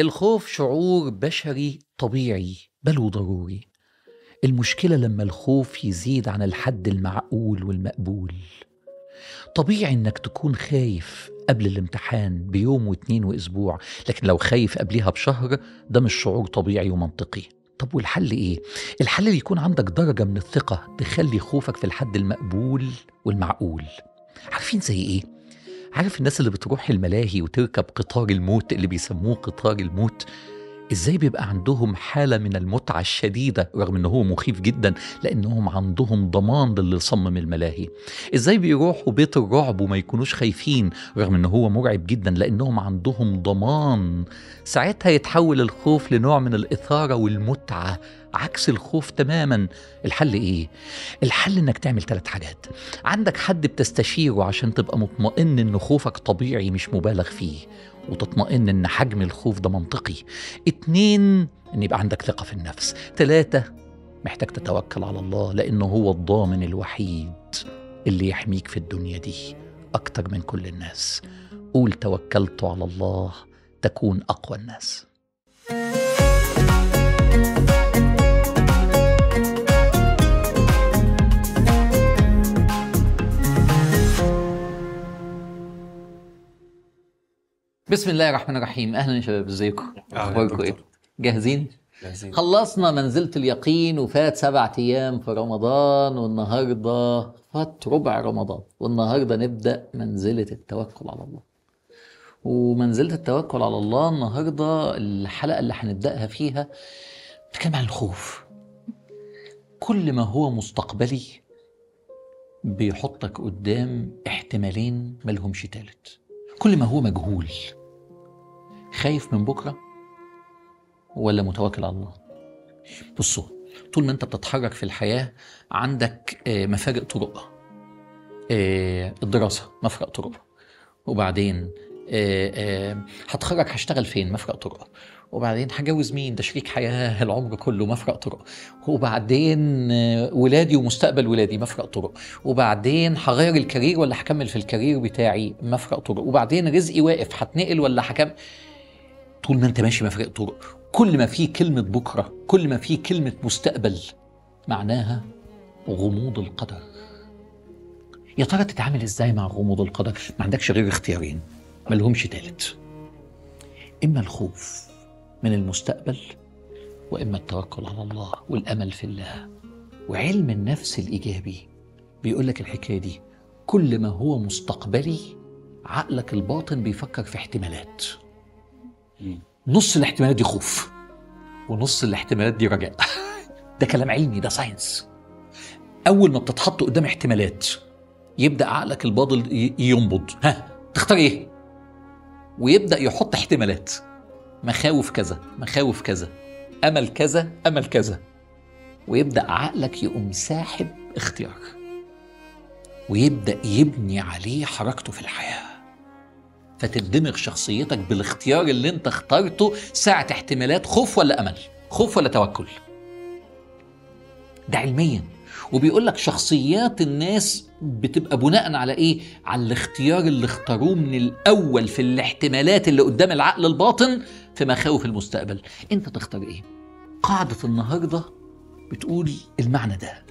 الخوف شعور بشري طبيعي بل وضروري المشكلة لما الخوف يزيد عن الحد المعقول والمقبول. طبيعي إنك تكون خايف قبل الامتحان بيوم واتنين وأسبوع لكن لو خايف قبلها بشهر ده مش شعور طبيعي ومنطقي. طب والحل إيه؟ الحل اللي يكون عندك درجة من الثقة تخلي خوفك في الحد المقبول والمعقول. عارفين زي إيه؟ عارف الناس اللي بتروح الملاهي وتركب قطار الموت اللي بيسموه قطار الموت؟ إزاي بيبقى عندهم حالة من المتعة الشديدة رغم إن هو مخيف جدا لأنهم عندهم ضمان للي صمم الملاهي. إزاي بيروحوا بيت الرعب وما يكونوش خايفين رغم إن هو مرعب جدا لأنهم عندهم ضمان. ساعتها يتحول الخوف لنوع من الإثارة والمتعة عكس الخوف تماما. الحل إيه؟ الحل إنك تعمل ثلاث حاجات. عندك حد بتستشيره عشان تبقى مطمئن إن خوفك طبيعي مش مبالغ فيه. وتطمئن إن حجم الخوف ده منطقي. اتنين إن يبقى عندك ثقة في النفس. تلاتة محتاج تتوكل على الله لأنه هو الضامن الوحيد اللي يحميك في الدنيا دي أكتر من كل الناس. قول توكلت على الله تكون أقوى الناس. بسم الله الرحمن الرحيم. أهلا يا شباب إزيكم؟ أخباركم إيه؟ جاهزين؟ جاهزين. خلصنا منزلة اليقين وفات سبعة أيام في رمضان والنهاردة فات ربع رمضان. والنهاردة نبدأ منزلة التوكل على الله. ومنزلة التوكل على الله النهاردة الحلقة اللي هنبدأها فيها بتتكلم عن الخوف. كل ما هو مستقبلي بيحطك قدام احتمالين ملهمش تالت. كل ما هو مجهول. خايف من بكرة ولا متوكل على الله؟ بصوا طول ما انت بتتحرك في الحياة عندك آه، مفارق طرق آه، الدراسة مفرق طرق. وبعدين آه، هتخرج هشتغل فين؟ مفرق طرق. وبعدين هجوز مين؟ ده شريك حياة العمر كله مفرق طرق. وبعدين ولادي ومستقبل ولادي مفرق طرق. وبعدين هغير الكارير ولا هكمل في الكارير بتاعي؟ مفرق طرق. وبعدين رزقي واقف هتنقل ولا هكمل؟ طول ما انت ماشي مفرق طرق كل ما في كلمة بكرة كل ما في كلمة مستقبل معناها غموض القدر. يا ترى تتعامل إزاي مع غموض القدر؟ ما عندكش غير اختيارين ملهمش تالت. إما الخوف من المستقبل وإما التوكل على الله والأمل في الله. وعلم النفس الإيجابي بيقول لك الحكاية دي كل ما هو مستقبلي عقلك الباطن بيفكر في احتمالات. نص الاحتمالات دي خوف ونص الاحتمالات دي رجاء. ده كلام علمي ده ساينس أول ما بتتحط قدام احتمالات يبدأ عقلك الباطن ي- ينبض. ها تختار إيه؟ ويبدأ يحط احتمالات. مخاوف كذا مخاوف كذا. أمل كذا أمل كذا. ويبدأ عقلك يقوم ساحب اختيار ويبدأ يبني عليه حركته في الحياة. فتدمغ شخصيتك بالاختيار اللي انت اخترته ساعة احتمالات خوف ولا أمل؟ خوف ولا توكل؟ ده علميا. وبيقول لك شخصيات الناس بتبقى بناء على إيه؟ على الاختيار اللي اختاروه من الأول في الاحتمالات اللي قدام العقل الباطن في مخاوف المستقبل. أنت تختار إيه؟ قاعدة النهاردة بتقول المعنى ده.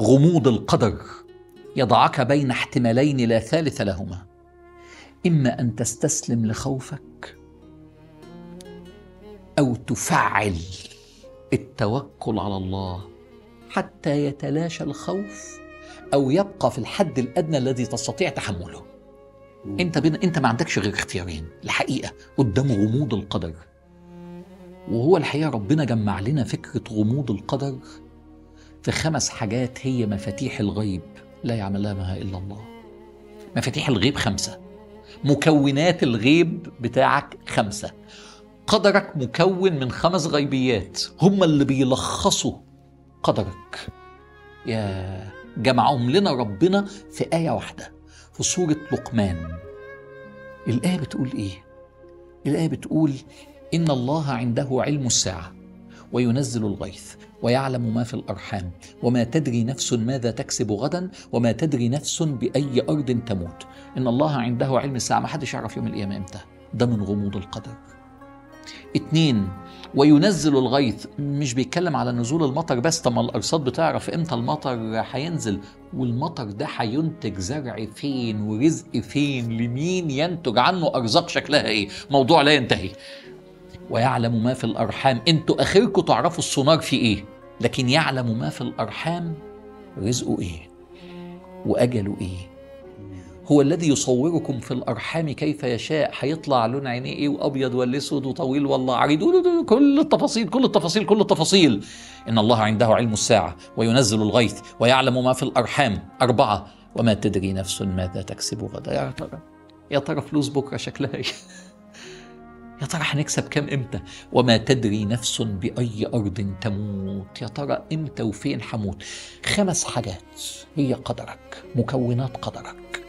غموض القدر يضعك بين احتمالين لا ثالث لهما. إما أن تستسلم لخوفك أو تفعل التوكل على الله حتى يتلاشى الخوف أو يبقى في الحد الأدنى الذي تستطيع تحمله. أنت بين أنت ما عندكش غير اختيارين الحقيقة قدام غموض القدر. وهو الحقيقة ربنا جمع لنا فكرة غموض القدر في خمس حاجات هي مفاتيح الغيب لا يعلمها إلا الله. مفاتيح الغيب خمسة. مكونات الغيب بتاعك خمسة. قدرك مكون من خمس غيبيات. هم اللي بيلخصوا قدرك. يا جمعهم لنا ربنا في آية واحدة في سورة لقمان. الآية بتقول إيه؟ الآية بتقول إن الله عنده علم الساعة وينزل الغيث. ويعلم ما في الأرحام. وما تدري نفس ماذا تكسب غدا وما تدري نفس بأي أرض تموت. إن الله عنده علم الساعة ما حدش يعرف يوم القيامة إمتى. ده من غموض القدر. اتنين وينزل الغيث. مش بيتكلم على نزول المطر بس طب ما الأرصاد بتعرف إمتى المطر هينزل. والمطر ده هينتج زرع فين ورزق فين؟ لمين ينتج؟ عنه أرزاق شكلها إيه؟ موضوع لا ينتهي. ويعلم ما في الأرحام. أنتوا أخركم تعرفوا السونار في إيه؟ لكن يعلم ما في الأرحام رزقه إيه؟ وأجله إيه؟ هو الذي يصوركم في الأرحام كيف يشاء هيطلع لون عينيه إيه وأبيض ولا اسود وطويل ولا عريض كل التفاصيل كل التفاصيل كل التفاصيل. إن الله عنده علم الساعة وينزل الغيث ويعلم ما في الأرحام. أربعة. وما تدري نفس ماذا تكسب غدا. يا ترى يا ترى فلوس بكرة شكلها إيه؟ يا ترى هنكسب كام إمتى؟ وما تدري نفس بأي أرض تموت. يا ترى إمتى وفين حموت؟ خمس حاجات هي قدرك مكونات قدرك.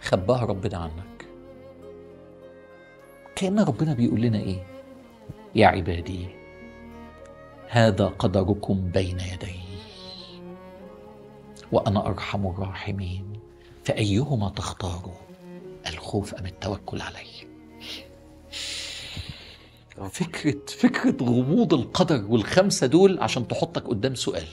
خباها ربنا عنك. كأن ربنا بيقول لنا إيه؟ يا عبادي هذا قدركم بين يدي وأنا أرحم الراحمين فأيهما تختاروا الخوف أم التوكل علي فكرة فكرة غموض القدر والخمسة دول عشان تحطك قدام سؤال.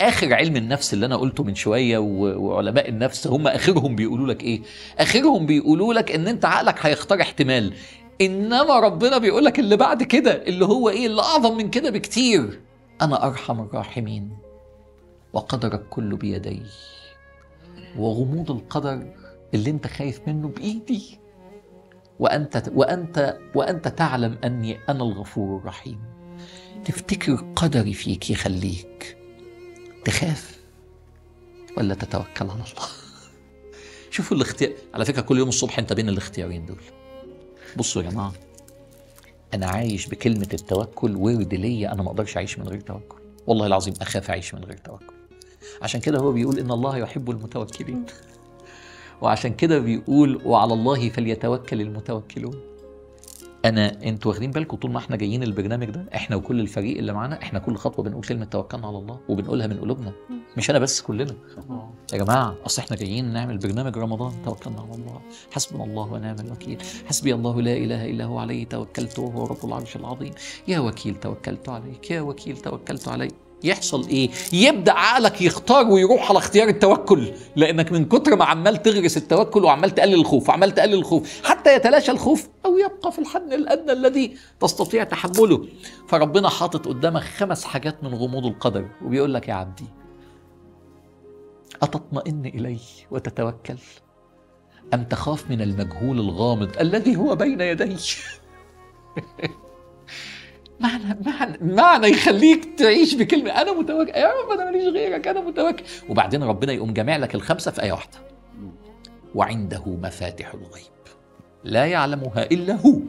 آخر علم النفس اللي أنا قلته من شوية وعلماء النفس هم آخرهم بيقولوا لك إيه؟ آخرهم بيقولوا لك إن أنت عقلك هيختار احتمال. إنما ربنا بيقول لك اللي بعد كده اللي هو إيه؟ اللي أعظم من كده بكتير. أنا أرحم الراحمين. وقدرك كله بيدي وغموض القدر اللي انت خايف منه بإيدي. وأنت وأنت وأنت تعلم أني أنا الغفور الرحيم. تفتكر قدري فيك يخليك تخاف ولا تتوكل على الله؟ شوفوا الاختيار على فكرة كل يوم الصبح انت بين الاختيارين دول. بصوا يا جماعة أنا عايش بكلمة التوكل ورد ليا أنا ما أقدرش أعيش من غير توكل. والله العظيم أخاف أعيش من غير توكل. عشان كده هو بيقول إن الله يحب المتوكلين. وعشان كده بيقول وعلى الله فليتوكل المتوكلون أنا أنتوا واخدين بالكم طول ما إحنا جايين البرنامج ده إحنا وكل الفريق اللي معانا إحنا كل خطوة بنقول كلمة توكلنا على الله وبنقولها من قلوبنا. مش أنا بس كلنا. يا جماعة أصل إحنا جايين نعمل برنامج رمضان توكلنا على الله. حسبنا الله ونعم الوكيل. حسبي الله لا إله إلا هو عليه توكلت وهو رب العرش العظيم. يا وكيل توكلت عليك يا وكيل توكلت عليك. يحصل إيه؟ يبدأ عقلك يختار ويروح على اختيار التوكل لأنك من كتر ما عمال تغرس التوكل وعمال تقلل الخوف وعمال تقلل الخوف حتى يتلاشى الخوف أو يبقى في الحد الأدنى الذي تستطيع تحمله. فربنا حاطط قدامك خمس حاجات من غموض القدر وبيقول لك يا عبدي أتطمئن إلي وتتوكل أم تخاف من المجهول الغامض الذي هو بين يدي معنى معنى معنى يخليك تعيش بكلمة أنا متوكل يا رب أنا ماليش غيرك أنا متوكل وبعدين ربنا يقوم جامع لك الخمسة في إيه واحدة. وعنده مفاتح الغيب. لا يعلمها إلا هو.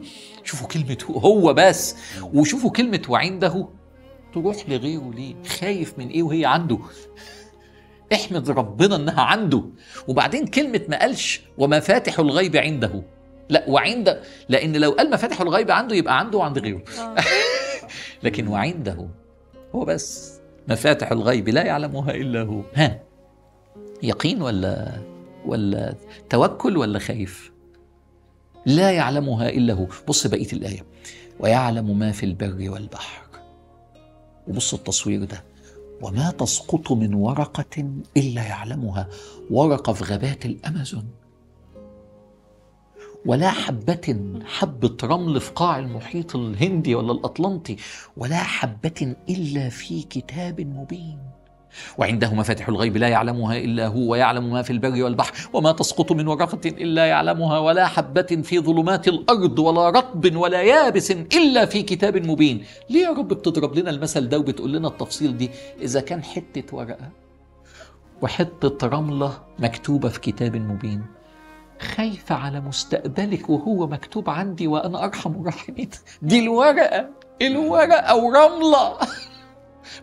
شوفوا كلمة هو, هو بس. وشوفوا كلمة وعنده. تروح لغيره ليه؟ خايف من إيه وهي عنده. احمد ربنا إنها عنده. وبعدين كلمة ما قالش. ومفاتح الغيب عنده. لا وعند لأن لو قال مفاتح الغيب عنده يبقى عنده وعند غيره. آه. لكن وعنده هو بس. مفاتح الغيب لا يعلمها إلا هو. ها يقين ولا ولا توكل ولا خايف؟ لا يعلمها إلا هو. بص بقية الآية. ويعلم ما في البر والبحر. وبص التصوير ده. وما تسقط من ورقة إلا يعلمها. ورقة في غابات الأمازون. ولا حبة حبة رمل في قاع المحيط الهندي ولا الأطلنطي ولا حبة إلا في كتاب مبين. وعنده مفاتح الغيب لا يعلمها إلا هو ويعلم ما في البر والبحر وما تسقط من ورقة إلا يعلمها ولا حبة في ظلمات الأرض ولا رطب ولا يابس إلا في كتاب مبين. ليه يا رب بتضرب لنا المثل ده وبتقول لنا التفصيل دي؟ إذا كان حتة ورقة وحتة رملة مكتوبة في كتاب مبين. خايفة على مستقبلك وهو مكتوب عندي وأنا أرحم الراحمين. دي الورقة الورقة ورملة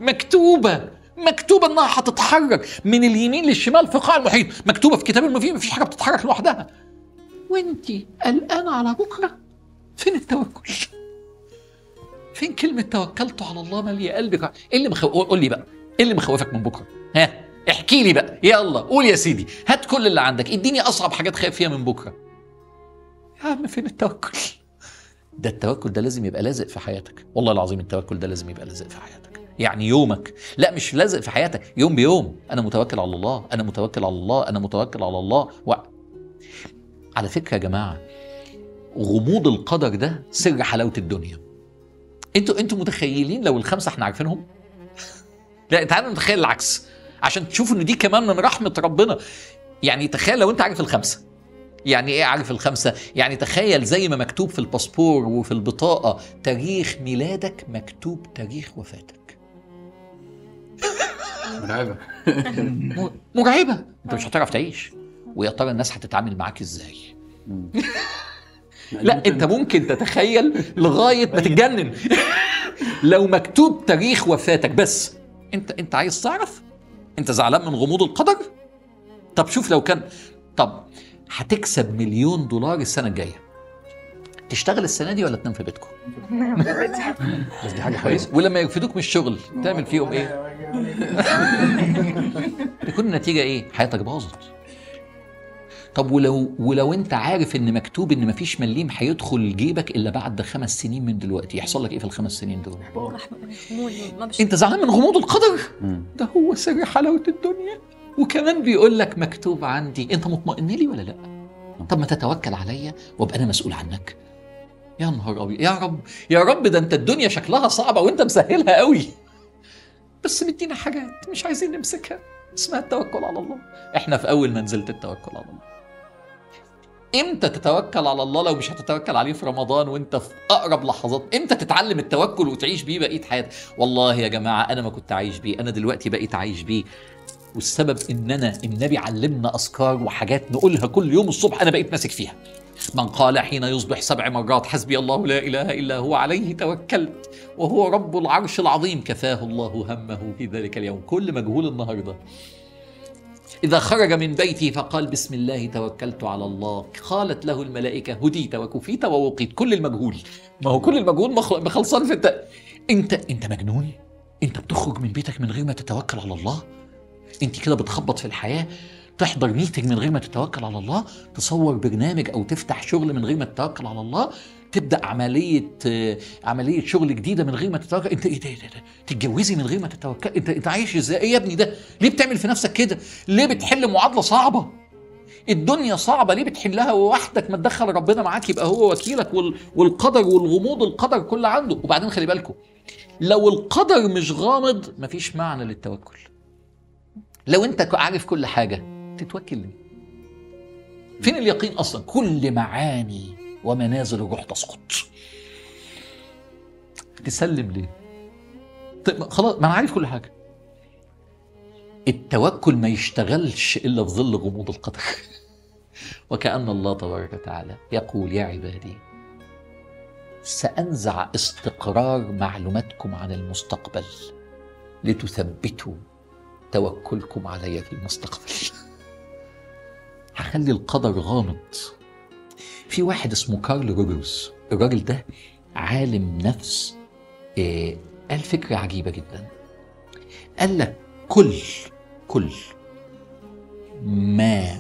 مكتوبة مكتوبة إنها هتتحرك من اليمين للشمال في قاع المحيط. مكتوبة في كتاب المفيد مفيش حاجة بتتحرك لوحدها. وانت قلقانة على بكرة؟ فين التوكل؟ فين كلمة توكلت على الله مالية قلبك؟ إيه اللي مخو... قول لي بقى إيه اللي مخوفك من بكرة؟ ها؟ احكي لي بقى. يلا قول يا سيدي. هات كل اللي عندك. اديني أصعب حاجات خايف فيها من بكرة. يا عم فين التوكل؟ ده التوكل ده لازم يبقى لازق في حياتك. والله العظيم التوكل ده لازم يبقى لازق في حياتك. يعني يومك. لا مش لازق في حياتك. يوم بيوم. أنا متوكل على الله. أنا متوكل على الله. أنا متوكل على الله. و... على فكرة يا جماعة غموض القدر ده سر حلاوة الدنيا. أنتوا أنتوا متخيلين لو الخمسة إحنا عارفينهم؟ لا تعالوا نتخيل العكس. عشان تشوفوا إن دي كمان من رحمة ربنا. يعني تخيل لو أنت عارف الخمسة. يعني إيه عارف الخمسة؟ يعني تخيل زي ما مكتوب في الباسبور وفي البطاقة تاريخ ميلادك مكتوب تاريخ وفاتك. مرعبة. مرعبة. أنت مش هتعرف تعيش. ويا ترى الناس هتتعامل معاك إزاي؟ لا أنت ممكن تتخيل لغاية ما تتجنن. لو مكتوب تاريخ وفاتك بس أنت أنت عايز تعرف؟ انت زعلان من غموض القدر؟ طب شوف لو كان طب هتكسب مليون دولار السنة الجاية. تشتغل السنة دي ولا تنام في بيتكم؟ بس دي حاجة كويسة. ولما يرفدوك من الشغل تعمل فيهم إيه؟ تكون النتيجة إيه؟ حياتك باظت. طب ولو ولو انت عارف ان مكتوب ان مفيش مليم هيدخل جيبك إلا بعد خمس سنين من دلوقتي يحصل لك إيه في الخمس سنين دول. انت زعلان من غموض القدر؟ ده هو سر حلاوة الدنيا. وكمان بيقول لك مكتوب عندي انت مطمئن لي ولا لأ؟ طب ما تتوكل عليا وابقى أنا مسؤول عنك. يا نهار أبيض يا رب يا رب ده انت الدنيا شكلها صعبة وانت مسهلها قوي. بس مدينا حاجات مش عايزين نمسكها اسمها التوكل على الله. إحنا في أول منزله التوكل على الله. إمتى تتوكل على الله لو مش هتتوكل عليه في رمضان وإنت في أقرب لحظات؟ إمتى تتعلم التوكل وتعيش بيه بقية حياتك؟ والله يا جماعة أنا ما كنت عايش بيه أنا دلوقتي بقيت عايش بيه. والسبب إننا النبي علمنا أذكار وحاجات نقولها كل يوم الصبح أنا بقيت ماسك فيها. من قال حين يصبح سبع مرات حسبي الله لا إله إلا هو عليه توكلت. وهو رب العرش العظيم كفاه الله همه في ذلك اليوم. كل مجهول النهارده. إذا خرج من بيته فقال بسم الله توكلت على الله. قالت له الملائكة هديت وكفيت ووقيت. كل المجهول. ما هو كل المجهول مخ- مخلصان في انت انت انت مجنون؟ انت بتخرج من بيتك من غير ما تتوكل على الله؟ انت كده بتخبط في الحياة؟ تحضر ميتنج من غير ما تتوكل على الله؟ تصور برنامج أو تفتح شغل من غير ما تتوكل على الله؟ تبدأ عملية آه، عملية شغل جديدة من غير ما تتوكل. انت إيه ده إيه ده؟ تتجوزي من غير ما تتوكل؟ انت انت عايش إزاي؟ إيه يا ابني ده؟ ليه بتعمل في نفسك كده؟ ليه بتحل معادلة صعبة؟ الدنيا صعبة ليه بتحلها وحدك ما تدخل ربنا معاك؟ يبقى هو وكيلك وال... والقدر والغموض القدر كله عنده. وبعدين خلي بالكم لو القدر مش غامض مفيش معنى للتوكل. لو انت عارف كل حاجة تتوكل ليه؟ فين اليقين أصلا؟ كل معاني ومنازل الروح تسقط تسلم ليه طيب خلاص ما أنا عارف كل حاجة. التوكل ما يشتغلش إلا في ظل غموض القدر. وكأن الله تبارك وتعالى يقول يا عبادي سأنزع استقرار معلوماتكم عن المستقبل لتثبتوا توكلكم علي في المستقبل. هخلي القدر غامض. في واحد اسمه كارل روجرز الراجل ده عالم نفس آه، قال فكرة عجيبة جدا. قال لك كل كل ما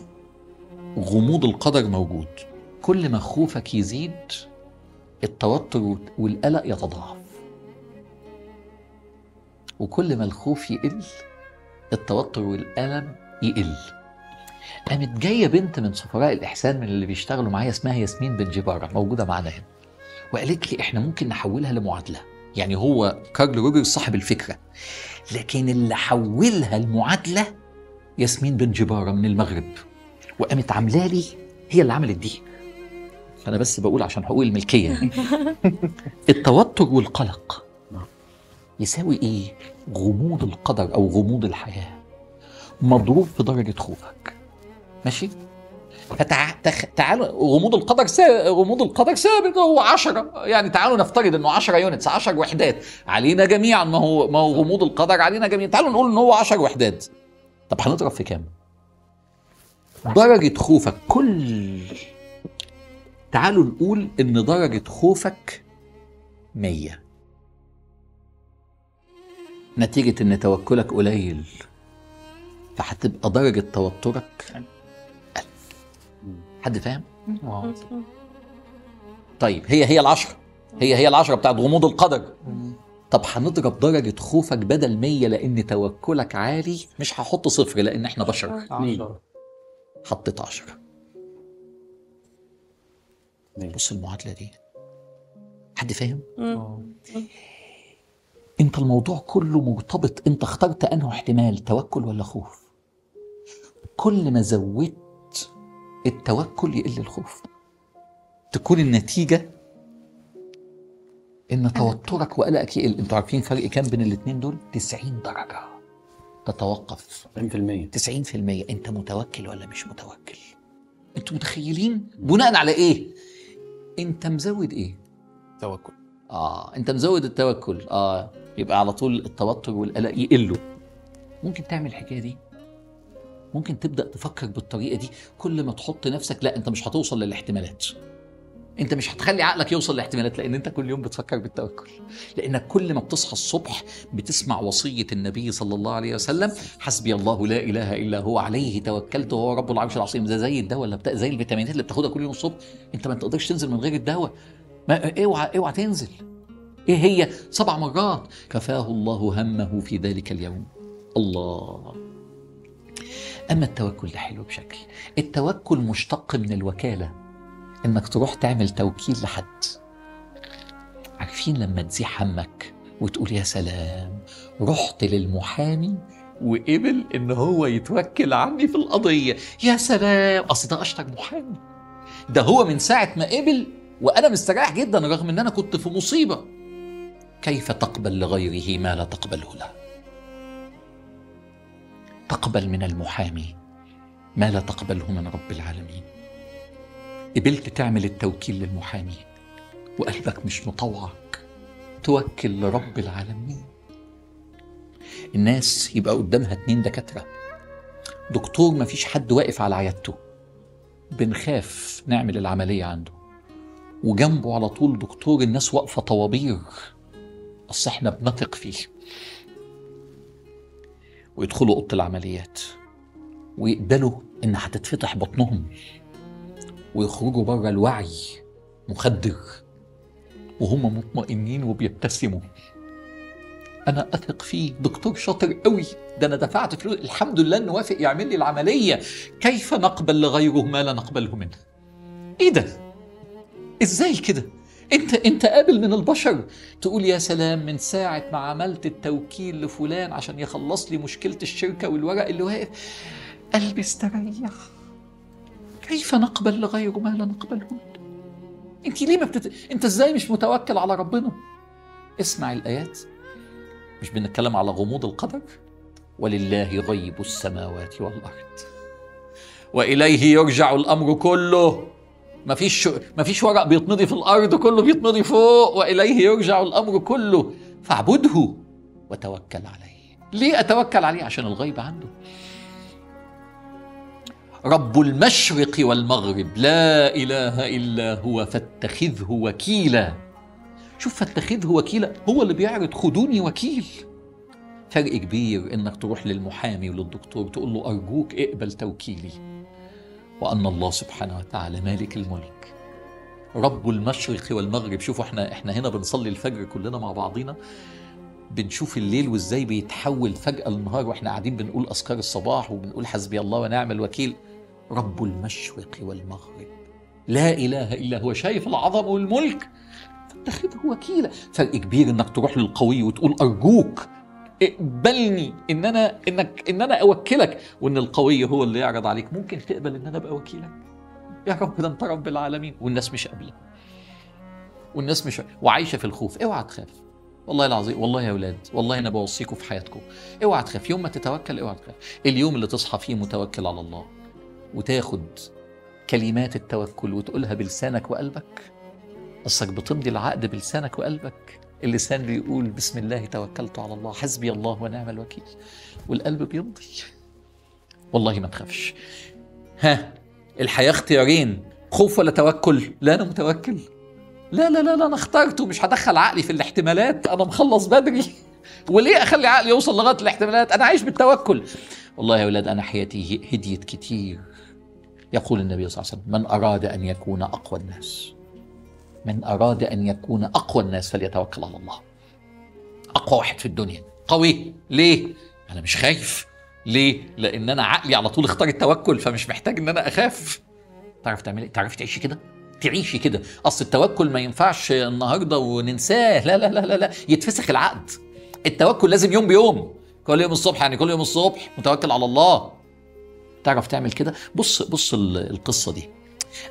غموض القدر موجود كل ما خوفك يزيد التوتر والقلق يتضاعف. وكل ما الخوف يقل التوتر والألم يقل. قامت جاية بنت من سفراء الإحسان من اللي بيشتغلوا معايا اسمها ياسمين بن جبارة موجودة معانا هنا. وقالت لي إحنا ممكن نحولها لمعادلة. يعني هو كارل روجرز صاحب الفكرة. لكن اللي حولها المعادله ياسمين بن جبارة من المغرب. وقامت عاملة لي هي اللي عملت دي. فأنا بس بقول عشان حقوق الملكية يعني. التوتر والقلق يساوي إيه؟ غموض القدر أو غموض الحياة. مضروب في درجة خوفك. ماشي؟ فتعالوا غموض القدر. غموض القدر ثابت هو 10 يعني تعالوا نفترض إنه 10 يونتس 10 وحدات. علينا جميعا ما هو ما هو غموض القدر علينا جميعا. تعالوا نقول إن هو 10 وحدات. طب هنضرب في كام؟ درجة خوفك كل تعالوا نقول إن درجة خوفك 100 نتيجة إن توكلك قليل فهتبقى درجة توترك حد فاهم؟ طيب هي هي العشرة. هي هي العشرة بتاعت غموض القدر. طب هنضرب درجة خوفك بدل 100 لأن توكلك عالي؟ مش هحط صفر لأن إحنا بشر. عشرة. حطيت عشرة. اتنين. بص المعادلة دي. حد فاهم؟ آه. انت الموضوع كله مرتبط انت اخترت أنه احتمال توكل ولا خوف؟ كل ما زودت التوكل يقل الخوف. تكون النتيجة إن توترك وقلقك يقل أنتوا عارفين فرق كام بين الاتنين دول؟ 90 درجة. تتوقف. 90% 90% أنت متوكل ولا مش متوكل؟ أنتوا متخيلين؟ بناء على إيه؟ أنت مزود إيه؟ توكل. آه أنت مزود التوكل. آه يبقى على طول التوتر والقلق يقلوا. ممكن تعمل الحكاية دي؟ ممكن تبدأ تفكر بالطريقة دي كل ما تحط نفسك لا أنت مش هتوصل للاحتمالات. أنت مش هتخلي عقلك يوصل لاحتمالات لأن أنت كل يوم بتفكر بالتوكل. لأنك كل ما بتصحى الصبح بتسمع وصية النبي صلى الله عليه وسلم حسبي الله لا إله إلا هو عليه توكلت وهو رب العرش العظيم. ده زي الدواء اللي بتا... زي الفيتامينات اللي بتاخدها كل يوم الصبح. أنت ما تقدرش تنزل من غير الدواء. ما اوعى اوعى تنزل. إيه هي؟ سبع مرات. كفاه الله همه في ذلك اليوم. الله. أما التوكل ده حلو بشكل. التوكل مشتق من الوكالة. إنك تروح تعمل توكيل لحد. عارفين لما تزيح همك وتقول يا سلام رحت للمحامي وقبل إن هو يتوكل عني في القضية. يا سلام! أصل ده أشطر محامي. ده هو من ساعة ما قبل وأنا مستريح جدا رغم إن أنا كنت في مصيبة. كيف تقبل لغيره ما لا تقبله له؟ تقبل من المحامي؟ ما لا تقبله من رب العالمين. قبلت تعمل التوكيل للمحامي وقلبك مش مطوعك. توكل لرب العالمين. الناس يبقى قدامها اتنين دكاترة. دكتور مفيش حد واقف على عيادته. بنخاف نعمل العملية عنده. وجنبه على طول دكتور الناس واقفة طوابير. أصل إحنا بنثق فيه. ويدخلوا أوضة العمليات ويقبلوا إن هتتفتح بطنهم ويخرجوا بره الوعي مخدر وهم مطمئنين وبيبتسموا. أنا أثق فيه دكتور شاطر قوي. ده أنا دفعت فلوس الحمد لله إنه وافق يعمل لي العملية. كيف نقبل لغيره ما لا نقبله منه؟ إيه ده؟ إزاي كده؟ انت انت قابل من البشر. تقول يا سلام من ساعة ما عملت التوكيل لفلان عشان يخلص لي مشكلة الشركة والورق اللي واقف. قلبي استريح. كيف نقبل لغيره ما لا نقبله انت ليه ما بتت... انت إزاي مش متوكل على ربنا؟ اسمع الآيات. مش بنتكلم على غموض القدر؟ ولله غيب السماوات والأرض. وإليه يرجع الأمر كله. ما فيش ما فيش ورق بيتمضي في الأرض كله بيتمضي فوق وإليه يرجع الأمر كله. فاعبده وتوكل عليه. ليه أتوكل عليه؟ عشان الغيب عنده. رب المشرق والمغرب لا إله إلا هو فاتخذه وكيلا. شوف فاتخذه وكيلا هو اللي بيعرض خدوني وكيل. فرق كبير إنك تروح للمحامي وللدكتور تقول له أرجوك اقبل توكيلي. وأن الله سبحانه وتعالى مالك الملك. رب المشرق والمغرب. شوفوا إحنا إحنا هنا بنصلي الفجر كلنا مع بعضينا. بنشوف الليل وإزاي بيتحول فجأة للنهار وإحنا قاعدين بنقول أذكار الصباح وبنقول حسبي الله ونعم الوكيل. رب المشرق والمغرب. لا إله إلا هو شايف العظمة والملك. فاتخذه وكيلا. فرق كبير إنك تروح للقوي وتقول أرجوك. اقبلني إن أنا إنك إن أنا أوكلك وإن القوي هو اللي يعرض عليك. ممكن تقبل إن أنا أبقى وكيلك. يا رب ده أنت رب العالمين. والناس مش قابلة. والناس مش وعايشة في الخوف. اوعى تخاف. والله العظيم. والله يا أولاد. والله أنا بوصيكم في حياتكم. اوعى تخاف. يوم ما تتوكل اوعى تخاف. اليوم اللي تصحى فيه متوكل على الله. وتاخد كلمات التوكل وتقولها بلسانك وقلبك. اصلك بتمضي العقد بلسانك وقلبك؟ اللسان بيقول بسم الله توكلت على الله حسبي الله ونعم الوكيل. والقلب بيمضي. والله ما تخافش. ها الحياة اختيارين خوف ولا توكل؟ لا أنا متوكل. لا لا لا لا أنا اخترته مش هدخل عقلي في الاحتمالات أنا مخلص بدري. وليه أخلي عقلي يوصل لغاية الاحتمالات؟ أنا عايش بالتوكل. والله يا أولاد أنا حياتي هديت كتير. يقول النبي صلى الله عليه وسلم من أراد أن يكون أقوى الناس. من أراد أن يكون أقوى الناس فليتوكل على الله. أقوى واحد في الدنيا. قوي. ليه؟ أنا مش خايف. ليه؟ لأن أنا عقلي على طول اختار التوكل فمش محتاج إن أنا أخاف. تعرف تعمل إيه تعرفي تعيشي كده؟ تعيشي كده. أصل التوكل ما ينفعش النهارده وننساه. لا لا لا لا, لا. يتفسخ العقد. التوكل لازم يوم بيوم. كل يوم الصبح يعني كل يوم الصبح. متوكل على الله. تعرف تعمل كده؟ بص بص ال- القصة دي.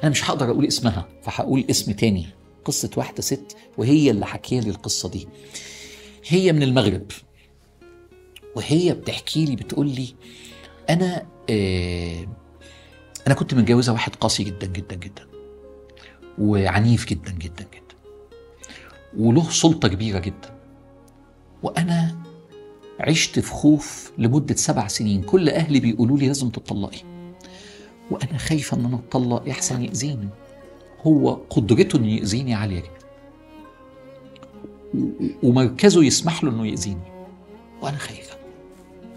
أنا مش هقدر أقول اسمها فهقول اسم تاني. قصة واحدة ست وهي اللي حكي لي القصة دي. هي من المغرب وهي بتحكي لي بتقول لي أنا آه أنا كنت متجوزة واحد قاسي جدا جدا جدا وعنيف جدا جدا جدا وله سلطة كبيرة جدا وأنا عشت في خوف لمدة سبع سنين. كل أهلي بيقولوا لي لازم تطلقي وأنا خايفة إن أنا اتطلق يحسن ياذيني هو قدرته إنه يأذيني عاليه جدا ومركزه يسمح له إنه يأذيني. وأنا خايفه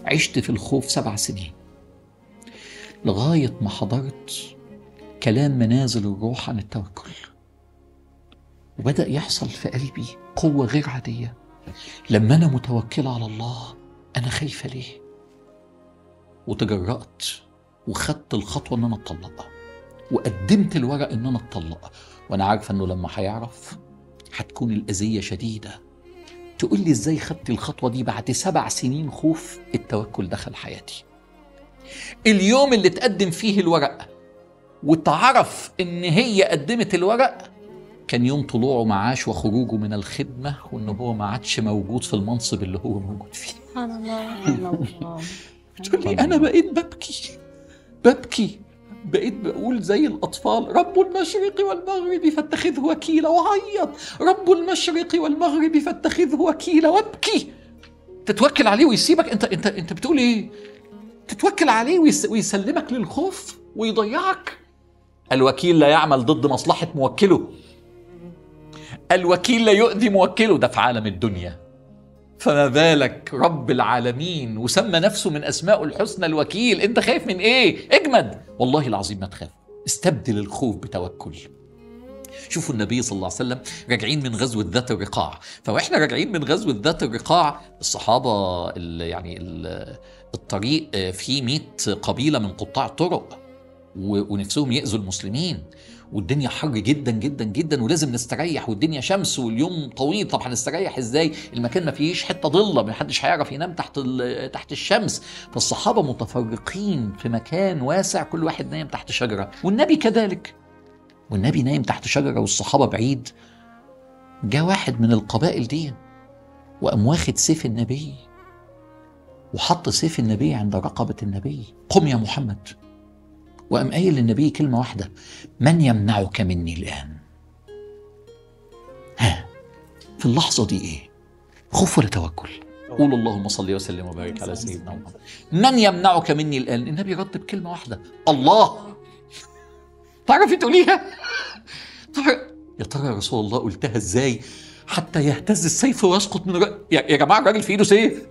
عشت في الخوف سبع سنين. لغاية ما حضرت كلام منازل الروح عن التوكل. وبدأ يحصل في قلبي قوة غير عادية. لما أنا متوكله على الله أنا خايفة ليه؟ وتجرأت وخدت الخطوة إن أنا اتطلق وقدمت الورق ان أنا اتطلق وأنا عارفه إنه لما هيعرف هتكون الأذية شديدة. تقول لي إزاي خدت الخطوة دي بعد سبع سنين خوف التوكل دخل حياتي. اليوم اللي تقدم فيه الورق وتعرف إن هي قدمت الورق كان يوم طلوعه معاش وخروجه من الخدمة وان هو ما عادش موجود في المنصب اللي هو موجود فيه. سبحان الله. سبحان الله تقول لي أنا بقيت ببكي. ببكي. بقيت بقول زي الأطفال رب المشرق والمغرب فاتخذه وكيلا. وعيط رب المشرق والمغرب فاتخذه وكيلا. وابكي. تتوكل عليه ويسيبك؟ أنت أنت أنت بتقول إيه؟ تتوكل عليه ويس ويسلمك للخوف ويضيعك. الوكيل لا يعمل ضد مصلحة موكله. الوكيل لا يؤذي موكله. ده في عالم الدنيا. فما بالك رب العالمين وسمى نفسه من اسمائه الحسنى الوكيل؟ أنت خايف من إيه؟ اجمد! والله العظيم ما تخاف. استبدل الخوف بتوكل. شوفوا النبي صلى الله عليه وسلم راجعين من غزوة ذات الرقاع. فواحنا راجعين من غزوة ذات الرقاع الصحابة ال يعني ال الطريق فيه 100 قبيلة من قطاع الطرق ونفسهم يأذوا المسلمين. والدنيا حر جدا جدا جدا ولازم نستريح والدنيا شمس واليوم طويل. طب هنستريح إزاي؟ المكان ما فيهش حتة ضلة ما حدش هيعرف ينام تحت تحت الشمس. فالصحابة متفرقين في مكان واسع كل واحد نايم تحت شجرة. والنبي كذلك. والنبي نايم تحت شجرة والصحابة بعيد. جاء واحد من القبائل دي وقام واخد سيف النبي وحط سيف النبي عند رقبة النبي. قم يا محمد. وقام قايل للنبي كلمة واحدة من يمنعك مني الآن؟ ها في اللحظة دي إيه؟ خوف ولا توكل؟ قول اللهم صل وسلم وبارك على سيدنا محمد من يمنعك مني الآن؟ النبي رد بكلمة واحدة الله تعرفي تقوليها؟ تعرف- يا ترى يا رسول الله قلتها إزاي حتى يهتز السيف ويسقط من رأ... يا جماعة الراجل في إيده سيف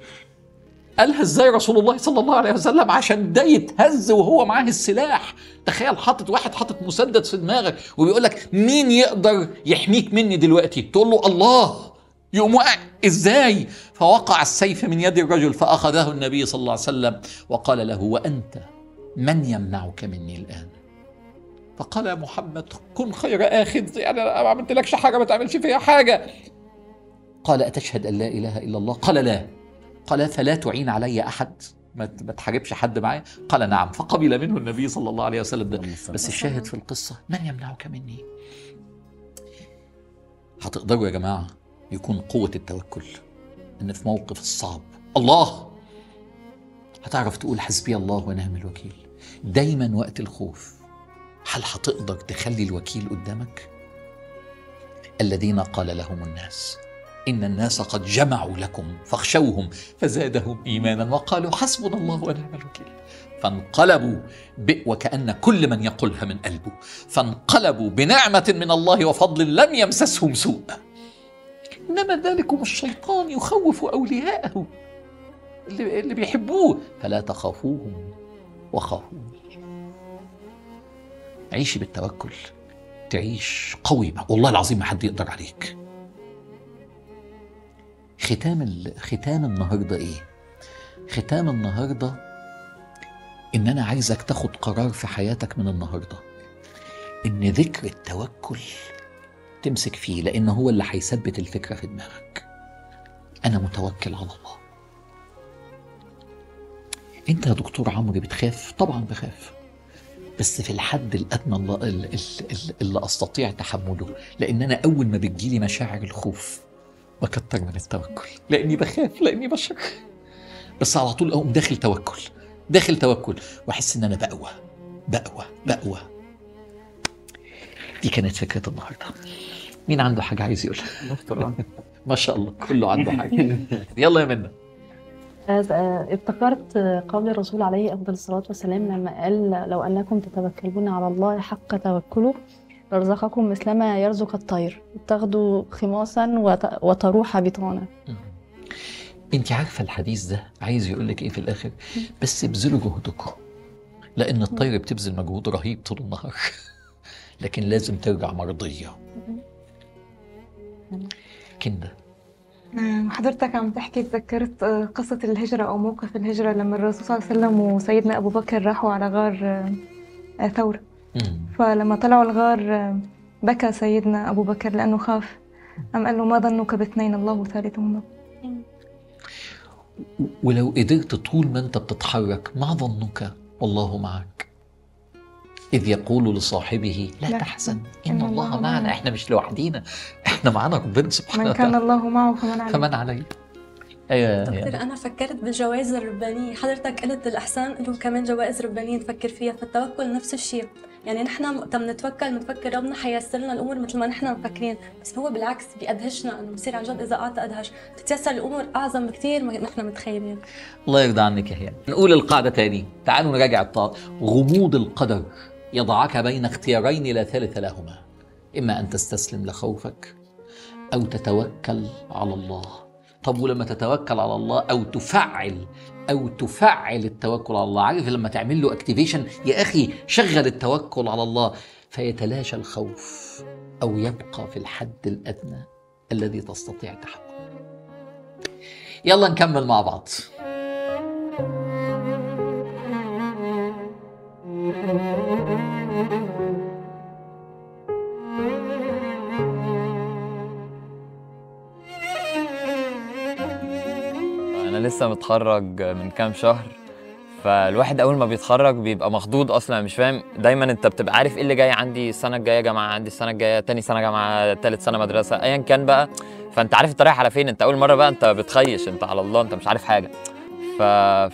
قالها إزاي رسول الله صلى الله عليه وسلم؟ عشان ده يتهز وهو معاه السلاح. تخيل حاطط واحد حاطط مسدس في دماغك وبيقول لك مين يقدر يحميك مني دلوقتي؟ تقول له الله. يقوم وقع إزاي؟ فوقع السيف من يد الرجل فأخذه النبي صلى الله عليه وسلم وقال له وأنت من يمنعك مني الآن؟ فقال يا محمد كن خير آخذ. يعني أنا ما عملتلكش حاجة ما تعملش فيها حاجة. قال أتشهد أن لا إله إلا الله؟ قال لا. قال فلا تعين علي أحد. ما تحاربش حد معايا. قال نعم. فقبل منه النبي صلى الله عليه وسلم ده. بس الشاهد في القصة من يمنعك مني؟ هتقدروا يا جماعة يكون قوة التوكل إن في موقف الصعب الله! هتعرف تقول حسبي الله ونعم الوكيل. دايما وقت الخوف. هل هتقدر تخلي الوكيل قدامك؟ الذين قال لهم الناس إن الناس قد جمعوا لكم فاخشوهم فزادهم إيمانا وقالوا حسبنا الله ونعم الوكيل. فانقلبوا ب... وكأن كل من يقولها من قلبه. فانقلبوا بنعمة من الله وفضل لم يمسسهم سوء إنما ذلكم الشيطان يخوف أولياءه اللي, اللي بيحبوه. فلا تخافوهم وخافوني عيشي بالتوكل. تعيش قوي. والله العظيم ما حد يقدر عليك. ختام. ختام النهارده إيه؟ ختام النهارده إن أنا عايزك تاخد قرار في حياتك من النهارده. إن ذكر التوكل تمسك فيه لأن هو اللي هيثبت الفكرة في دماغك. أنا متوكل على الله. أنت يا دكتور عمرو بتخاف؟ طبعا بخاف. بس في الحد الأدنى اللي, اللي أستطيع تحمله لأن أنا أول ما بتجيلي مشاعر الخوف بكتر من التوكل. لأني بخاف لأني بشر بس على طول أقوم داخل توكل داخل توكل. وأحس إن أنا بقوى بقوى بقوى دي كانت فكرة النهارده. مين عنده حاجة عايز يقولها ما شاء الله كله عنده حاجة. يلا يا منى افتكرت قول الرسول عليه أفضل الصلاة والسلام لما قال لو أنكم تتوكلون على الله حق توكله لرزقكم مثلما يرزق الطير. تاخدوا خماصا وت- وتروح بطانا انت عارفة الحديث ده؟ عايز يقول لك إيه في الآخر؟ بس ابذلوا جهدكم لأن الطير بتبذل مجهود رهيب طول النهار. لكن لازم ترجع مرضية. كنده آه، حضرتك عم تحكي تذكرت قصة الهجرة أو موقف الهجرة لما الرسول صلى الله عليه وسلم وسيدنا أبو بكر راحوا على غار ثور مم. فلما طلعوا الغار بكى سيدنا أبو بكر لأنه خاف. أم قال له ما ظنك باثنين الله ثالثهما ولو قدرت طول ما أنت بتتحرك ما ظنك والله معك. إذ يقول لصاحبه لا لا تحزن إن الله معنا. إحنا مش لوحدينا إحنا معانا ربنا سبحانه من كان وتعالى. الله معه فمن عليه. فمن عليه. أيوة يا- دكتور أنا فكرت بالجوائز الربانيه حضرتك قلت الاحسان له كمان جوائز ربانيه نفكر فيها فالتوكل نفس الشيء. يعني نحن وقت بنتوكل بنفكر ربنا حيسر لنا الأمور مثل ما نحن مفكرين. بس هو بالعكس بيدهشنا إنه بصير عن جد اذا قعدت أدهش. بتتيسر الأمور أعظم بكثير ما نحن متخيلين. الله يرضى عنك يا هيام نقول القاعدة تاني. تعالوا نراجع الطاقة غموض القدر يضعك بين اختيارين لا ثالث لهما. إما أن تستسلم لخوفك أو تتوكل على الله. طب ولما تتوكل على الله أو تفعل أو تفعل التوكل على الله عارف لما تعمل له اكتيفيشن يا أخي شغل التوكل على الله فيتلاشى الخوف أو يبقى في الحد الأدنى الذي تستطيع تحققه. يلا نكمل مع بعض. أنا لسه متخرج من كام شهر فالواحد أول ما بيتخرج بيبقى مخضوض أصلا مش فاهم. دايما أنت بتبقى عارف إيه اللي جاي عندي السنة الجاية جامعه عندي السنة الجاية تاني سنة جامعه تالت سنة مدرسة ايا كان بقى. فأنت عارف أنت رايح على فين. أنت أول مرة بقى أنت بتخيش أنت على الله أنت مش عارف حاجة. ف...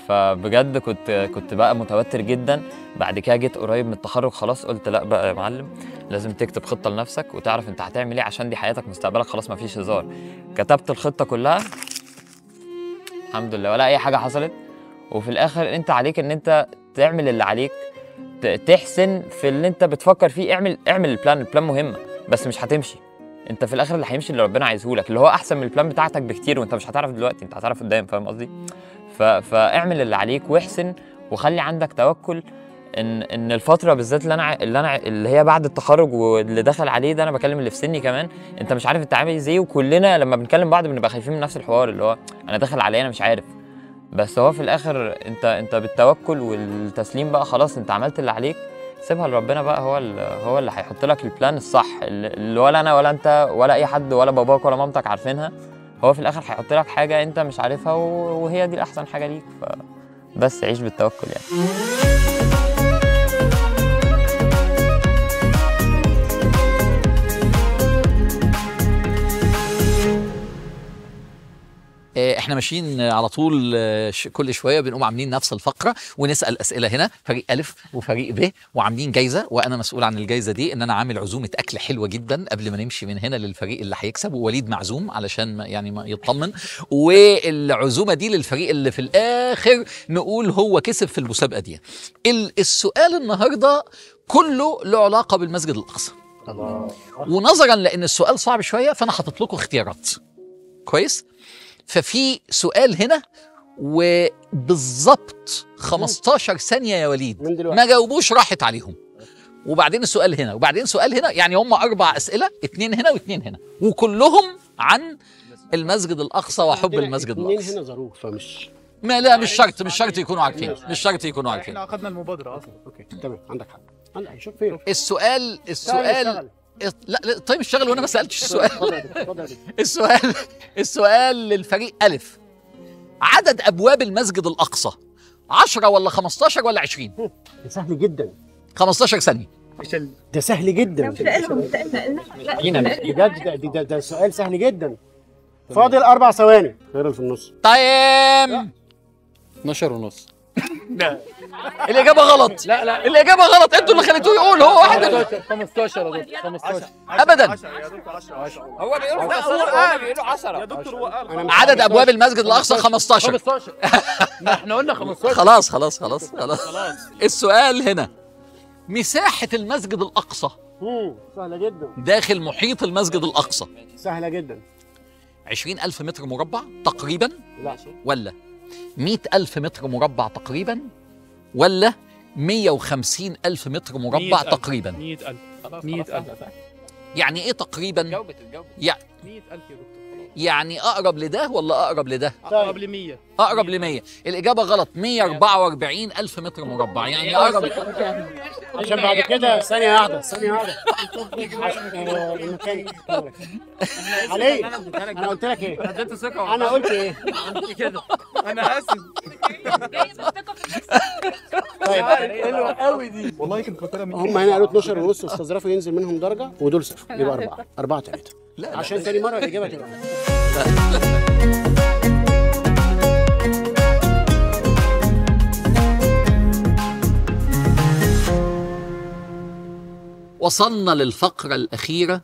فبجد كنت كنت بقى متوتر جدا. بعد كده جيت قريب من التخرج خلاص قلت لأ بقى يا معلم لازم تكتب خطة لنفسك وتعرف أنت هتعمل إيه عشان دي حياتك مستقبلك خلاص ما فيش هزار. كتبت الخطة كلها. الحمد لله ولا أي حاجة حصلت وفي الآخر أنت عليك إن أنت تعمل اللي عليك تحسن في اللي أنت بتفكر فيه اعمل اعمل ال plan ال plan مهمه بس مش هتمشي أنت في الآخر اللي هيمشي اللي ربنا عايزه لك اللي هو أحسن من ال plan بتاعتك بكتير وأنت مش هتعرف دلوقتي أنت هتعرف قدام فاهم قصدي. فاعمل اللي عليك واحسن وخلي عندك توكل إن إن الفترة بالذات اللي أنا اللي أنا اللي هي بعد التخرج واللي دخل عليه ده أنا بكلم اللي في سني كمان أنت مش عارف أنت عامل إزاي؟ وكلنا لما بنكلم بعض بنبقى خايفين من نفس الحوار اللي هو أنا داخل عليه أنا مش عارف. بس هو في الآخر أنت أنت بالتوكل والتسليم بقى خلاص أنت عملت اللي عليك سيبها لربنا بقى هو هو اللي هيحط لك البلان الصح اللي ولا أنا ولا أنت ولا أي حد ولا باباك ولا مامتك عارفينها. هو في الآخر هيحط لك حاجة أنت مش عارفها وهي دي الأحسن حاجة ليك فبس عيش بالتوكل يعني. إحنا ماشيين على طول آه، كل شوية بنقوم عاملين نفس الفقرة ونسأل أسئلة هنا فريق الف وفريق ب وعاملين جايزة وأنا مسؤول عن الجايزة دي إن أنا عامل عزومة أكل حلوة جدا قبل ما نمشي من هنا للفريق اللي هيكسب ووليد معزوم علشان يعني ما يطمن. والعزومة دي للفريق اللي في الآخر نقول هو كسب في المسابقة دي. ال- السؤال النهارده كله له علاقة بالمسجد الأقصى. ونظرا لأن السؤال صعب شوية فأنا حاطط لكم اختيارات. كويس؟ ففي سؤال هنا وبالظبط 15 ثانية يا وليد. من دلوقتي. ما جاوبوش راحت عليهم. وبعدين السؤال هنا وبعدين سؤال هنا يعني هم أربع أسئلة اتنين هنا واتنين هنا. وكلهم عن المسجد الأقصى وحب المسجد اتنين الأقصى. هنا ظروف فمش ما لا مش شرط مش شرط يكونوا عارفين مش شرط يكونوا عارفين. إحنا أخذنا المبادرة أصلا. أوكي تمام عندك حق. عندك شوف فين؟ السؤال السؤال لا لا طيب اشتغل وأنا ما سألتش السؤال. السؤال السؤال للفريق ألف. عدد أبواب المسجد الأقصى؟ 10 ولا 15 ولا 20 ده سهل جدا. 15 ثانية. ده سهل جدا. بجد ده, ده, ده, ده سؤال سهل جدا. فاضل أربع ثواني. غير في النص. تايم 12 ونص. الإجابة غلط. لا لا. الإجابة غلط. أنتوا اللي خليتوه يقول هو واحد اللي- 15 يا دكتور 15 أبدا. هو بيقول لا هو قال. بيقولوا 10 أنا مش عدد أبواب المسجد الأقصى 15 15 ما إحنا قلنا 15 خلاص خلاص خلاص خلاص. السؤال هنا. مساحة المسجد الأقصى. مم، سهلة جدا. داخل محيط المسجد الأقصى. سهلة جدا. 20 ألف متر مربع تقريبا لا. ولا 100 ألف متر مربع تقريبا ولا 150 ألف متر مربع 100,000. تقريبا. 100000 100000 يعني إيه تقريبا؟ جاوبت الجواب يعني 100000 يا دكتور. يعني أقرب لده ولا أقرب لده؟ أقرب ل 100 أقرب ل 100 الإجابة غلط. 144 ألف متر مربع. يعني أقرب عشان بعد كده ثانية واحدة ثانية واحدة. آه، علي أنا قلت لك إيه؟ اديته ثقة أنا قلت إيه؟ كده. أنا آسف. طيب. حلوة قوي دي. والله كنت فاكرها هم هنا قالوا 12 ونص واستاذ رافع ينزل منهم درجة ودول صفر. يبقى أربعة. أربعة ثلاثة لا لا. عشان تاني مرة الإجابة تبقى وصلنا للفقرة الأخيرة.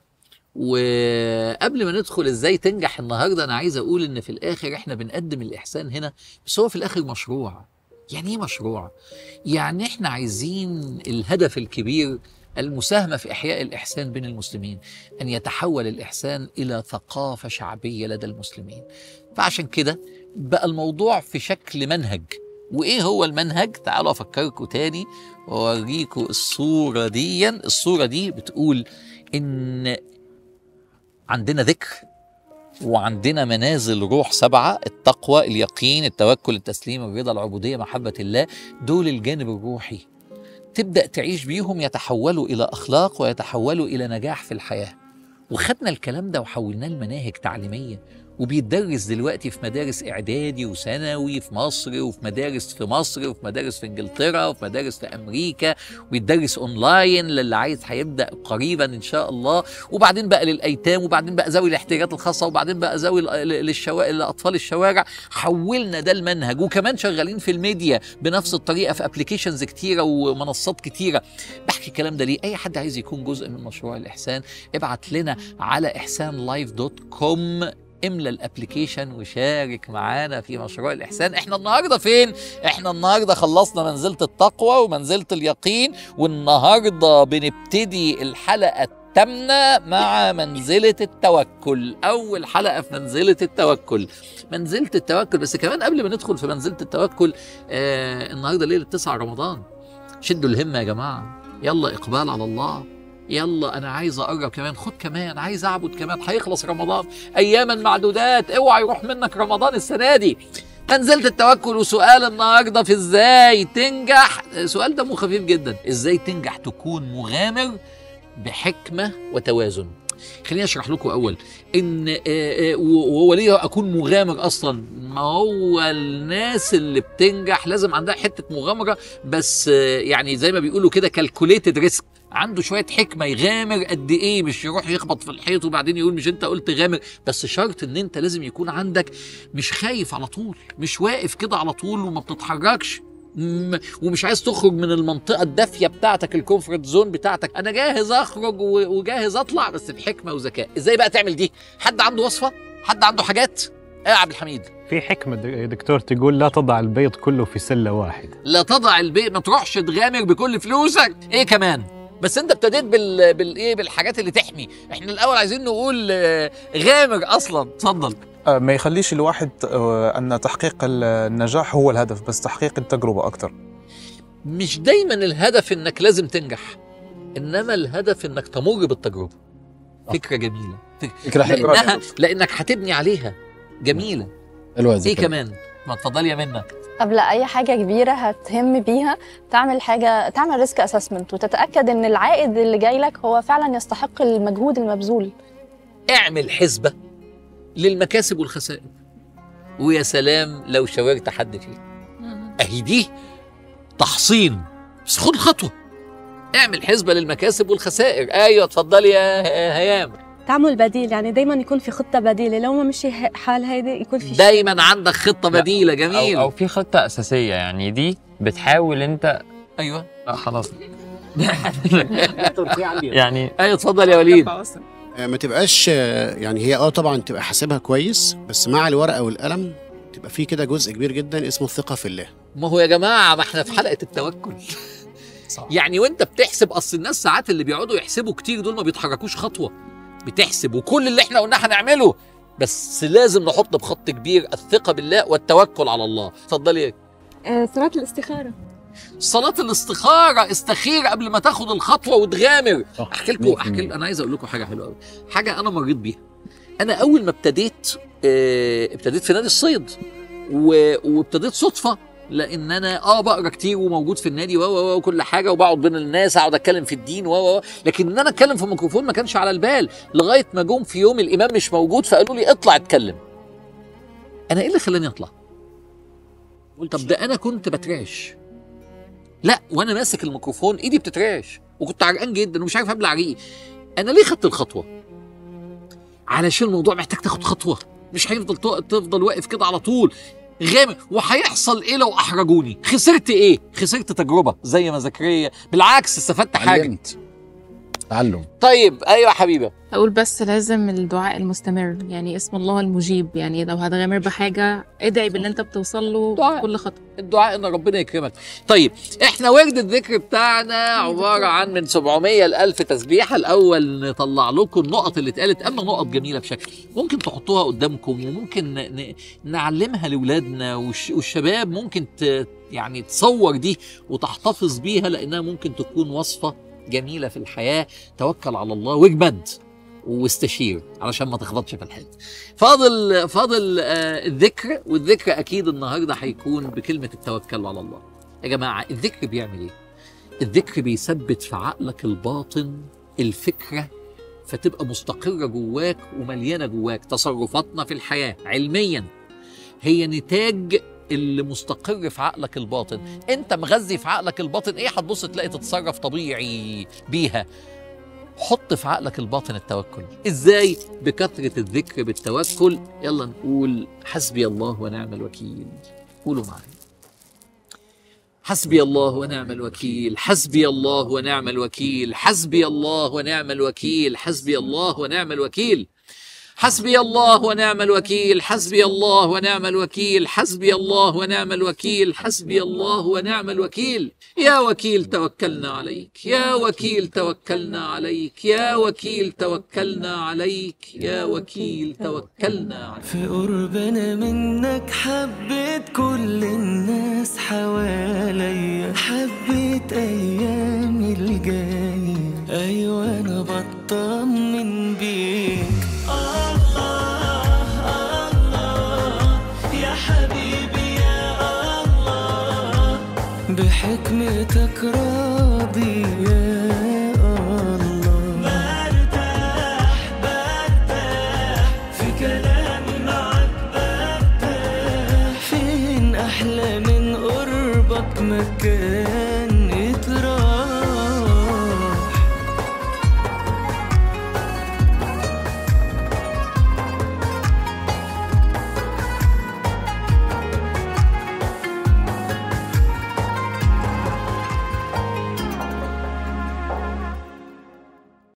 وقبل ما ندخل إزاي تنجح النهارده أنا عايز أقول إن في الآخر إحنا بنقدم الإحسان هنا بس هو في الآخر مشروع. يعني إيه مشروع؟ يعني إحنا عايزين الهدف الكبير المساهمة في إحياء الإحسان بين المسلمين أن يتحول الإحسان إلى ثقافة شعبية لدى المسلمين. فعشان كده بقى الموضوع في شكل منهج. وإيه هو المنهج؟ تعالوا أفكركم تاني وأوريكم الصورة دي. الصورة دي بتقول إن عندنا ذكر وعندنا منازل روح سبعة التقوى اليقين التوكل التسليم الرضا العبودية محبة الله دول الجانب الروحي. تبدأ تعيش بيهم يتحولوا إلى أخلاق ويتحولوا إلى نجاح في الحياة. وخدنا الكلام ده وحولناه لمناهج تعليمية وبيتدرس دلوقتي في مدارس إعدادي وثانوي في مصر وفي مدارس في مصر وفي مدارس في إنجلترا وفي مدارس في أمريكا ويتدرس أونلاين للي عايز هيبدأ قريبا إن شاء الله. وبعدين بقى للأيتام وبعدين بقى ذوي الاحتياجات الخاصة وبعدين بقى ذوي للشوارع لأطفال الشوارع. حولنا ده المنهج. وكمان شغالين في الميديا بنفس الطريقة في applications كتيرة ومنصات كتيرة. بحكي الكلام ده ليه؟ أي حد عايز يكون جزء من مشروع الإحسان ابعت لنا على إحسان لايف dot com املى ال application وشارك معانا في مشروع الإحسان. إحنا النهارده فين؟ إحنا النهارده خلصنا منزلة التقوى ومنزلة اليقين والنهاردة بنبتدي الحلقة الثامنه مع منزلة التوكل. أول حلقة في منزلة التوكل. منزلة التوكل بس كمان قبل ما ندخل في منزلة التوكل آه النهارده ليلة 9 رمضان. شدوا الهمه يا جماعة. يلا إقبال على الله. يلا أنا عايز أقرب كمان. خد كمان عايز أعبد كمان. هيخلص رمضان. أياما معدودات. أوعى يروح منك رمضان السنة دي. منزلة التوكل وسؤال النهارده في إزاي تنجح؟ سؤال دمه خفيف جدا. إزاي تنجح؟ تكون مغامر بحكمة وتوازن. خليني أشرح لكم أول. إن آه، آه، وهو ليه أكون مغامر أصلا. ما هو الناس اللي بتنجح لازم عندها حتة مغامرة بس آه، يعني زي ما بيقولوا كده calculated risk عنده شوية حكمة يغامر قد إيه مش يروح يخبط في الحيط وبعدين يقول مش أنت قلت غامر بس شرط إن أنت لازم يكون عندك مش خايف على طول مش واقف كده على طول وما بتتحركش ومش عايز تخرج من المنطقة الدافية بتاعتك ال comfort zone بتاعتك. أنا جاهز أخرج وجاهز أطلع بس بحكمة وذكاء. إزاي بقى تعمل دي؟ حد عنده وصفة؟ حد عنده حاجات؟ إيه يا عبد الحميد؟ في حكمة يا دكتور تقول لا تضع البيض كله في سلة واحدة. لا تضع البيض ما تروحش تغامر بكل فلوسك. إيه كمان؟ بس انت ابتديت بال بالايه بالحاجات اللي تحمي. إحنا الأول عايزين نقول آه، غامر أصلا. اتفضل. آه، ما يخليش الواحد آه، أن تحقيق النجاح هو الهدف بس تحقيق التجربة أكتر. مش دايما الهدف إنك لازم تنجح إنما الهدف إنك تمر بالتجربة. فكرة جميلة. فكرة حلوة. لانها لأنك هتبني عليها. جميلة. حلوة يا إيه. كمان؟ ما تفضلي يا منى قبل أي حاجة كبيرة هتهم بيها تعمل حاجة تعمل risk assessment وتتأكد إن العائد اللي جاي لك هو فعلا يستحق المجهود المبذول. اعمل حسبة للمكاسب والخسائر. ويا سلام لو شاورت حد فيه أهي دي تحصين. بس خد خطوة. اعمل حسبة للمكاسب والخسائر. أيوه اتفضلي يا هيام. تعمل بديل يعني دايما يكون في خطة بديلة. لو ما مشي حال هيدي يكون في شيء. دايما عندك خطة بديلة جميل. أو, أو في خطة أساسية يعني دي بتحاول أنت أيوه. لا خلاص. يعني أيوه اتفضل يا وليد. آه، ما تبقاش آه، يعني هي آه طبعا تبقى حاسبها كويس بس مع الورقة والقلم تبقى في كده جزء كبير جدا اسمه الثقة في الله. ما هو يا جماعة ما إحنا في حلقة التوكل. يعني وأنت بتحسب أصل الناس ساعات اللي بيقعدوا يحسبوا كتير دول ما بيتحركوش خطوة. بتحسب وكل اللي إحنا قلناه هنعمله بس لازم نحط بخط كبير الثقة بالله والتوكل على الله. اتفضلي آه، صلاة الاستخارة. صلاة الاستخارة استخير قبل ما تاخد الخطوة وتغامر. أحكي لكم أحكي لكم أنا عايز أقول لكم حاجة حلوة قوي حاجة أنا مريت بيها. أنا أول ما ابتديت آه ابتديت في نادي الصيد. وابتديت صدفة. لأن أنا آه بقرا كتير وموجود في النادي و وكل حاجة وبقعد بين الناس اقعد اتكلم في الدين و لكن إن أنا اتكلم في ميكروفون ما كانش على البال. لغايه ما جم في يوم الامام مش موجود فقالوا لي اطلع اتكلم. أنا إيه اللي خلاني اطلع؟ طب ده أنا كنت بترعش. لا وأنا ماسك الميكروفون ايدي بتترعش وكنت عرقان جدا ومش عارف ابلع ريقي. أنا ليه خدت الخطوه؟ علشان الموضوع محتاج تاخد خطوه. مش هيفضل تفضل واقف كده على طول. غامر وهيحصل إيه لو أحرجوني؟ خسرت إيه؟ خسرت تجربة زي ما زكريا بالعكس استفدت حاجة. تعلم. طيب أيوه حبيبة. أقول بس لازم الدعاء المستمر يعني اسم الله المجيب يعني لو هتغامر بحاجة ادعي باللي انت بتوصل له دعاء. كل خطوة الدعاء إن ربنا يكرمك. طيب إحنا ورد الذكر بتاعنا عبارة عن من 700 ل 1000 تسبيحة. الأول نطلع لكم النقط اللي اتقالت أما نقط جميلة بشكل. ممكن تحطوها قدامكم وممكن نعلمها لاولادنا والش- والشباب ممكن ت يعني تصور دي وتحتفظ بيها لأنها ممكن تكون وصفة جميلة في الحياة. توكل على الله واجمد واستشير علشان ما تخبطش في الحيط. فاضل فاضل آه الذكر والذكر أكيد النهارده هيكون بكلمة التوكل على الله. يا جماعة الذكر بيعمل إيه؟ الذكر بيثبت في عقلك الباطن الفكرة فتبقى مستقرة جواك ومليانة جواك. تصرفاتنا في الحياة علميا هي نتاج اللي مستقر في عقلك الباطن. انت مغذي في عقلك الباطن إيه هتبص تلاقي تتصرف طبيعي بيها. حط في عقلك الباطن التوكل. إزاي؟ بكثرة الذكر بالتوكل. يلا نقول حسبي الله ونعم الوكيل. قولوا معايا. حسبي الله ونعم الوكيل. حسبي الله ونعم الوكيل. حسبي الله ونعم الوكيل. حسبي الله ونعم الوكيل. حسبي الله ونعم الوكيل حسبي الله ونعم الوكيل حسبي الله ونعم الوكيل حسبي الله ونعم الوكيل. يا وكيل توكلنا عليك يا وكيل توكلنا عليك يا وكيل توكلنا عليك يا وكيل توكلنا عليك. في قربنا منك حبيت كل الناس حواليا حبيت ايامي الجاية. أيوه أنا بطمن بيك. حكمتك راح